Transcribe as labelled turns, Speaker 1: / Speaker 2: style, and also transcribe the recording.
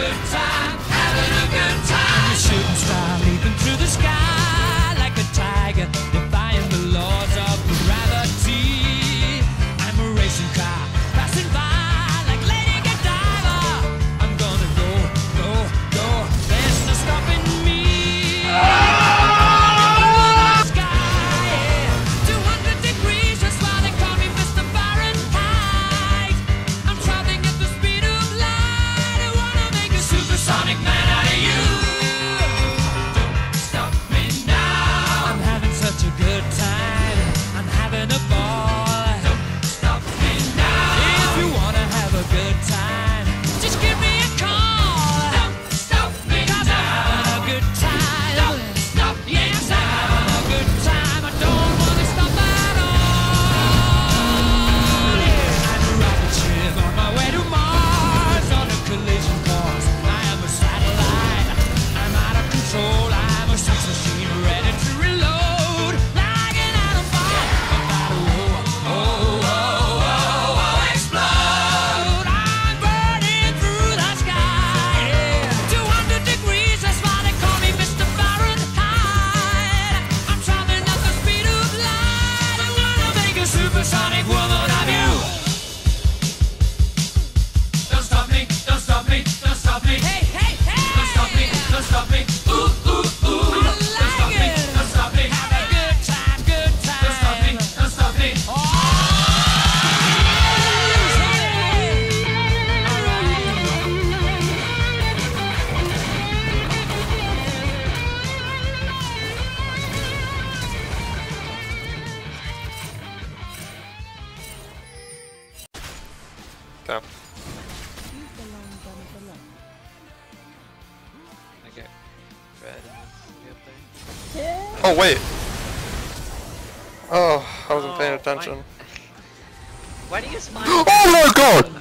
Speaker 1: good
Speaker 2: time. Okay. Red and then the other.
Speaker 1: Oh wait. Oh, I wasn't paying
Speaker 2: Oh,
Speaker 1: attention.
Speaker 2: Why, why do you smile?
Speaker 1: Oh my god!